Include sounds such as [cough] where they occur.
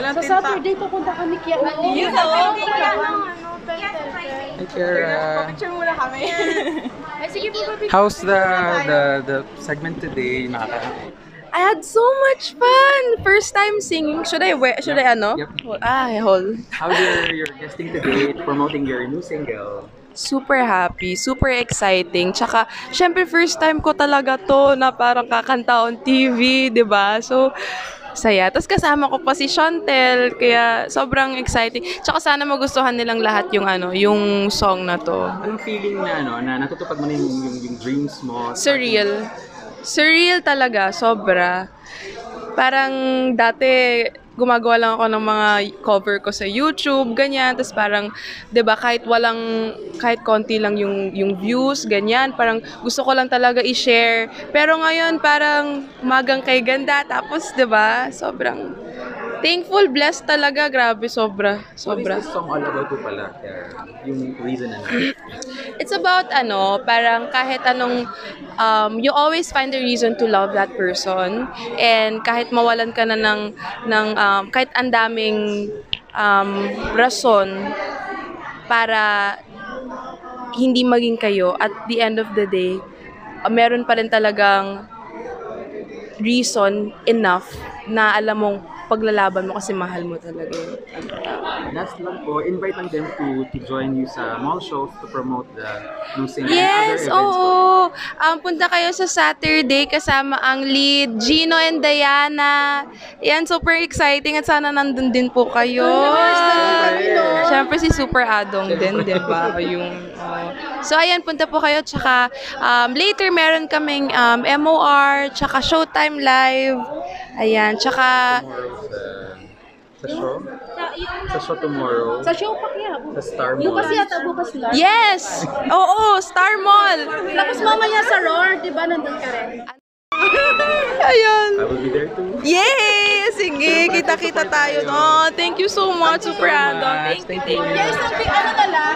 Saturday pupunta kami kaya ano. Yun oh. Hi, Kara. Picture muna kami. [laughs] How's the the the segment today? Nakaka I had so much fun! First time singing. Should I wear, should I ano? Yep. Ah, hold. How's your your guesting today promoting your new single? super happy, super exciting. Tsaka, syempre first time ko talaga to na parang kakanta on TV, 'di ba? So, saya. Tapos kasama ko pa si Chantel, kaya sobrang exciting. Tsaka sana magustuhan nilang lahat yung ano, yung song na to. Anong feeling na ano na natutupad mo na yung, yung, yung dreams mo? Surreal. Surreal talaga, sobra. Parang dati gumagawa lang ako ng mga cover ko sa YouTube, ganyan. Tapos parang, ba kahit walang, kahit konti lang yung, yung views, ganyan. Parang gusto ko lang talaga i-share. Pero ngayon, parang umagang kay ganda. Tapos, ba sobrang thankful, blessed talaga. Grabe, sobra. What is Sobra. this song all about po pala? Kara? Yung reason na [laughs] It's about ano, parang kahit anong, um, you always find a reason to love that person. And kahit mawalan ka na ng, ng um, kahit ang daming um, rason para hindi maging kayo, at the end of the day, uh, meron pa rin talagang reason enough na alam mong paglalaban mo kasi mahal mo talaga tao. Last lang po, invite lang them to to join you sa mall shows to promote the new single Yes, and other events po. oo. Um, punta kayo sa Saturday kasama ang lead, Gino and Diana. Yan, super exciting at sana nandun din po kayo. Siyempre si Super Adong din, di ba? Yung, oh. So, ayan, punta po kayo. Tsaka, um, later meron kaming um, MOR, tsaka Showtime Live. Ayan, tsaka, sa, show? Sa show tomorrow. Sa show pa kaya. Sa Star Mall. Bukas yata, bukas lang. yes! Oo, Star Mall! Tapos mamaya sa Roar, di ba, nandun ka rin? [laughs] Ayan. I will be there too. Yay! Sige, kita-kita tayo. Oh, thank you so much, Super. Thank you, thank you. Guys, sabi, ano na lang,